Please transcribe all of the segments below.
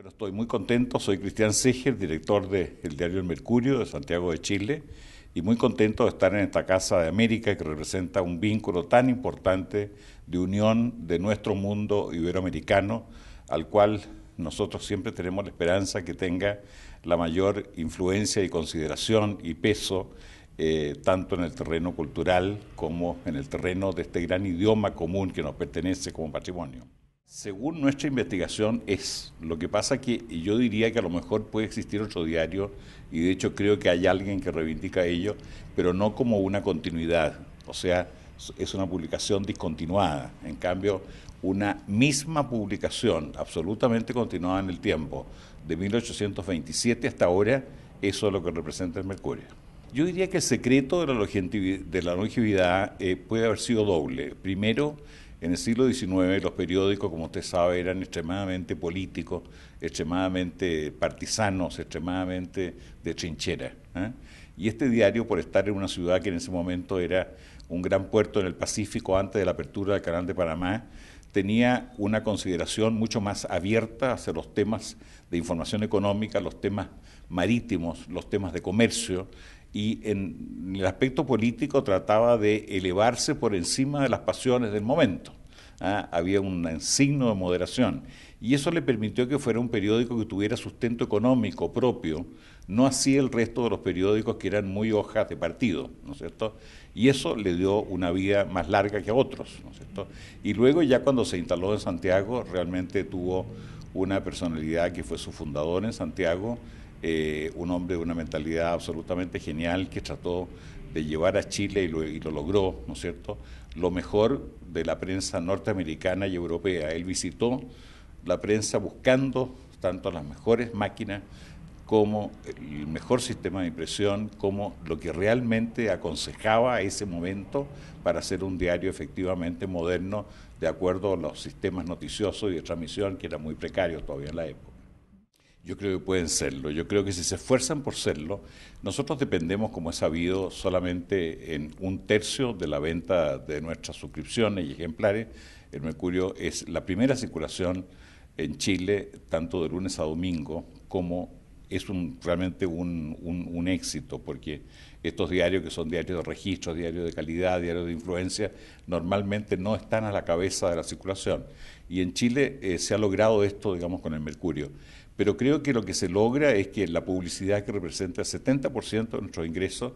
Bueno, estoy muy contento. Soy Cristian Seger, director del diario El Mercurio de Santiago de Chile, y muy contento de estar en esta Casa de América que representa un vínculo tan importante de unión de nuestro mundo iberoamericano, al cual nosotros siempre tenemos la esperanza que tenga la mayor influencia y consideración y peso eh, tanto en el terreno cultural como en el terreno de este gran idioma común que nos pertenece como patrimonio. Según nuestra investigación es, lo que pasa que yo diría que a lo mejor puede existir otro diario y de hecho creo que hay alguien que reivindica ello, pero no como una continuidad, o sea, es una publicación discontinuada. En cambio, una misma publicación absolutamente continuada en el tiempo, de 1827 hasta ahora, eso es lo que representa el Mercurio. Yo diría que el secreto de la longevidad, eh, puede haber sido doble. Primero, en el siglo XIX los periódicos, como usted sabe, eran extremadamente políticos, extremadamente partisanos, extremadamente de trinchera. ¿eh? Y este diario, por estar en una ciudad que en ese momento era un gran puerto en el Pacífico antes de la apertura del Canal de Panamá, tenía una consideración mucho más abierta hacia los temas de información económica, los temas marítimos, los temas de comercio, y en el aspecto político trataba de elevarse por encima de las pasiones del momento. ¿Ah? Había un signo de moderación y eso le permitió que fuera un periódico que tuviera sustento económico propio, no así el resto de los periódicos que eran muy hojas de partido, ¿no es cierto? Y eso le dio una vida más larga que a otros, ¿no es cierto? Y luego ya cuando se instaló en Santiago, realmente tuvo una personalidad que fue su fundador en Santiago, eh, un hombre de una mentalidad absolutamente genial que trató de llevar a Chile y lo, y lo, logró, ¿no es cierto?, lo mejor de la prensa norteamericana y europea. Él visitó la prensa buscando tanto las mejores máquinas como el mejor sistema de impresión, como lo que realmente aconsejaba a ese momento para hacer un diario efectivamente moderno de acuerdo a los sistemas noticiosos y de transmisión que eran muy precarios todavía en la época. Yo creo que pueden serlo. Yo creo que si se esfuerzan por serlo, nosotros dependemos, como es sabido, solamente en un tercio de la venta de nuestras suscripciones y ejemplares. El Mercurio es la primera circulación en Chile, tanto de lunes a domingo, como es un, realmente un, un, éxito, porque estos diarios que son diarios de registro, diarios de calidad, diarios de influencia, normalmente no están a la cabeza de la circulación. Y en Chile eh, se ha logrado esto, digamos, con el Mercurio pero creo que lo que se logra es que la publicidad que representa el 70% de nuestros ingresos,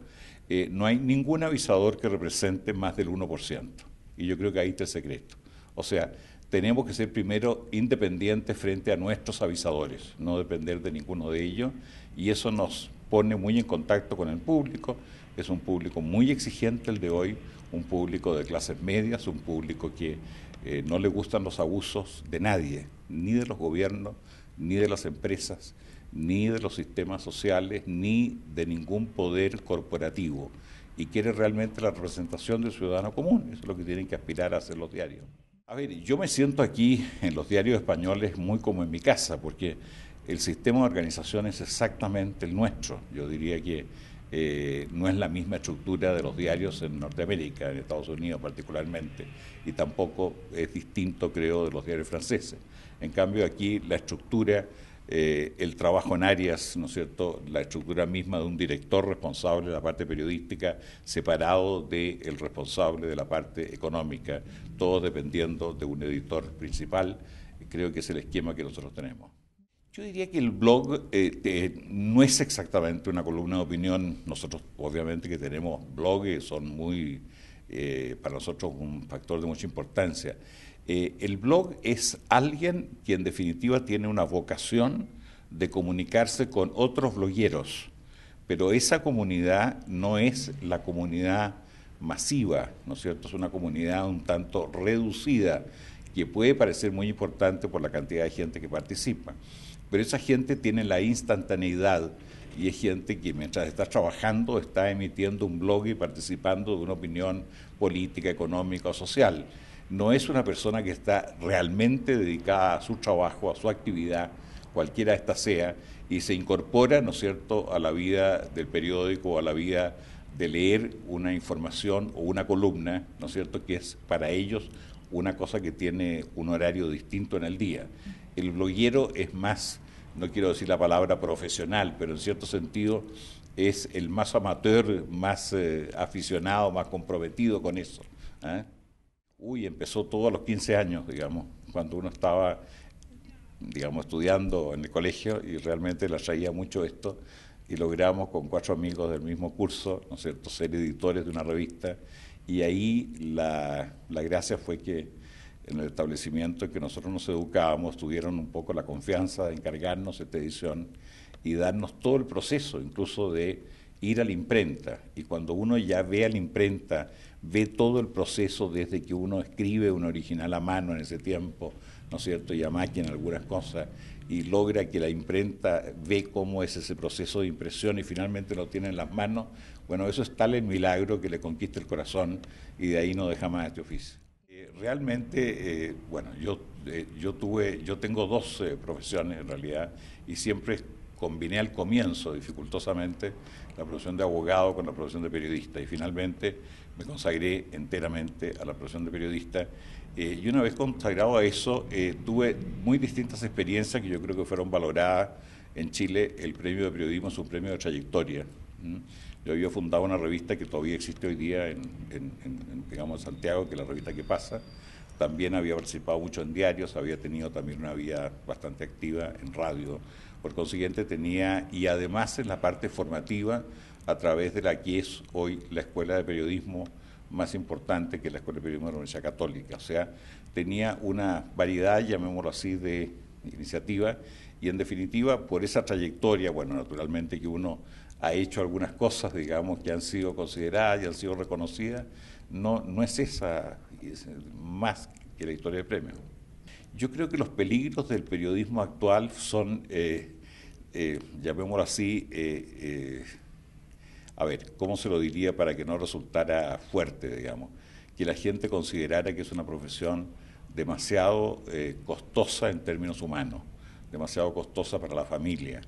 eh, no hay ningún avisador que represente más del 1%. Y yo creo que ahí está el secreto. O sea, tenemos que ser primero independientes frente a nuestros avisadores, no depender de ninguno de ellos, y eso nos pone muy en contacto con el público. Es un público muy exigente el de hoy, un público de clases medias, un público que eh, no le gustan los abusos de nadie, ni de los gobiernos, ni de las empresas, ni de los sistemas sociales, ni de ningún poder corporativo. Y quiere realmente la representación del ciudadano común. Eso es lo que tienen que aspirar a hacer los diarios. A ver, yo me siento aquí en los diarios españoles muy como en mi casa, porque el sistema de organización es exactamente el nuestro. Yo diría que eh, no es la misma estructura de los diarios en Norteamérica, en Estados Unidos particularmente, y tampoco es distinto, creo, de los diarios franceses. En cambio, aquí la estructura, eh, el trabajo en áreas, ¿no es cierto?, la estructura misma de un director responsable de la parte periodística, separado del responsable de la parte económica, todo dependiendo de un editor principal, creo que es el esquema que nosotros tenemos. Yo diría que el blog eh, no es exactamente una columna de opinión. Nosotros, obviamente, que tenemos blogs, son muy, eh, para nosotros, un factor de mucha importancia. Eh, el blog es alguien que en definitiva tiene una vocación de comunicarse con otros blogueros, pero esa comunidad no es la comunidad masiva, ¿no es cierto? Es una comunidad un tanto reducida, que puede parecer muy importante por la cantidad de gente que participa, pero esa gente tiene la instantaneidad y es gente que mientras está trabajando está emitiendo un blog y participando de una opinión política, económica o social no es una persona que está realmente dedicada a su trabajo, a su actividad, cualquiera esta sea, y se incorpora, ¿no es cierto?, a la vida del periódico, a la vida de leer una información o una columna, ¿no es cierto?, que es para ellos una cosa que tiene un horario distinto en el día. El bloguero es más no quiero decir la palabra profesional, pero en cierto sentido es el más amateur, más eh, aficionado, más comprometido con eso. ¿eh? Uy, empezó todo a los 15 años, digamos, cuando uno estaba, digamos, estudiando en el colegio y realmente la traía mucho esto y logramos con cuatro amigos del mismo curso, ¿no es cierto?, ser editores de una revista y ahí la, la gracia fue que en el establecimiento en que nosotros nos educábamos tuvieron un poco la confianza de encargarnos esta edición y darnos todo el proceso, incluso de ir a la imprenta. Y cuando uno ya ve a la imprenta, ve todo el proceso desde que uno escribe un original a mano en ese tiempo, ¿no es cierto?, y a máquina algunas cosas, y logra que la imprenta ve cómo es ese proceso de impresión y finalmente lo tiene en las manos, bueno, eso es tal el milagro que le conquista el corazón y de ahí no deja más este oficio. Eh, realmente, eh, bueno, yo, eh, yo, tuve, yo tengo dos profesiones en realidad y siempre combiné al comienzo, dificultosamente, la profesión de abogado con la profesión de periodista y finalmente me consagré enteramente a la profesión de periodista eh, y una vez consagrado a eso, eh, tuve muy distintas experiencias que yo creo que fueron valoradas en Chile. El premio de periodismo es un premio de trayectoria. Yo había fundado una revista que todavía existe hoy día en, digamos, Santiago, que es la revista que pasa. También había participado mucho en diarios, había tenido también una vida bastante activa en radio. Por consiguiente, tenía, y además en la parte formativa, a través de la que es hoy la Escuela de Periodismo más importante que la Escuela de Periodismo de la Universidad Católica. O sea, tenía una variedad, llamémoslo así, de iniciativas y en definitiva, por esa trayectoria, bueno, naturalmente que uno ha hecho algunas cosas, digamos, que han sido consideradas y han sido reconocidas, no, no es esa es más que la historia de premio. Yo creo que los peligros del periodismo actual son, eh, eh, llamémoslo así, eh, a ver, ¿cómo se lo diría para que no resultara fuerte, digamos? Que la gente considerara que es una profesión demasiado eh, costosa en términos humanos, demasiado costosa para la familia,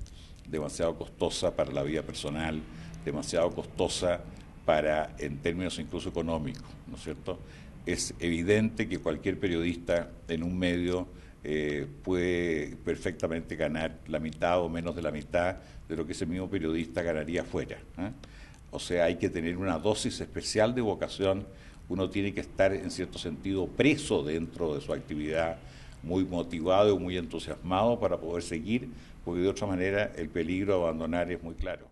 demasiado costosa para la vida personal, demasiado costosa para, en términos incluso económicos, ¿no es cierto? Es evidente que cualquier periodista en un medio eh, puede perfectamente ganar la mitad o menos de la mitad de lo que ese mismo periodista ganaría fuera. ¿eh? O sea, hay que tener una dosis especial de vocación, uno tiene que estar en cierto sentido preso dentro de su actividad, muy motivado y muy entusiasmado para poder seguir, porque de otra manera el peligro de abandonar es muy claro.